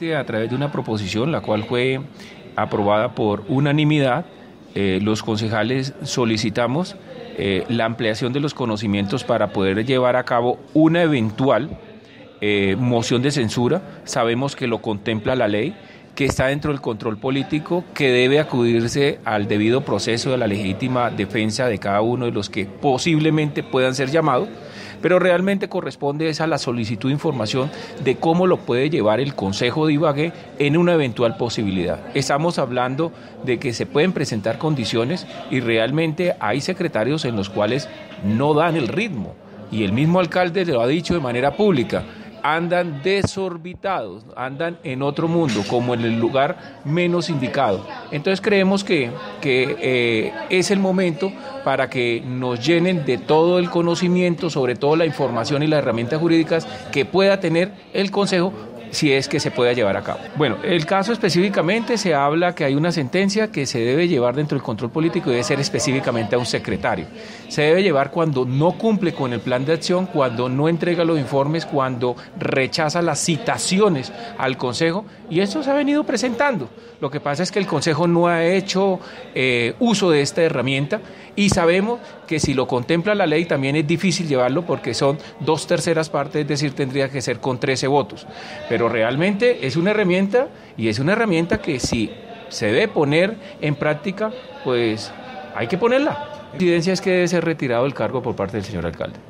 A través de una proposición, la cual fue aprobada por unanimidad, eh, los concejales solicitamos eh, la ampliación de los conocimientos para poder llevar a cabo una eventual eh, moción de censura. Sabemos que lo contempla la ley, que está dentro del control político, que debe acudirse al debido proceso de la legítima defensa de cada uno de los que posiblemente puedan ser llamados pero realmente corresponde esa la solicitud de información de cómo lo puede llevar el Consejo de Ibagué en una eventual posibilidad. Estamos hablando de que se pueden presentar condiciones y realmente hay secretarios en los cuales no dan el ritmo y el mismo alcalde lo ha dicho de manera pública andan desorbitados, andan en otro mundo, como en el lugar menos indicado. Entonces creemos que, que eh, es el momento para que nos llenen de todo el conocimiento, sobre todo la información y las herramientas jurídicas que pueda tener el Consejo si es que se pueda llevar a cabo. Bueno, el caso específicamente se habla que hay una sentencia que se debe llevar dentro del control político y debe ser específicamente a un secretario. Se debe llevar cuando no cumple con el plan de acción, cuando no entrega los informes, cuando rechaza las citaciones al Consejo y eso se ha venido presentando. Lo que pasa es que el Consejo no ha hecho eh, uso de esta herramienta y sabemos que si lo contempla la ley también es difícil llevarlo porque son dos terceras partes, es decir, tendría que ser con 13 votos. Pero realmente es una herramienta y es una herramienta que si se debe poner en práctica, pues hay que ponerla. La evidencia es que debe ser retirado el cargo por parte del señor alcalde.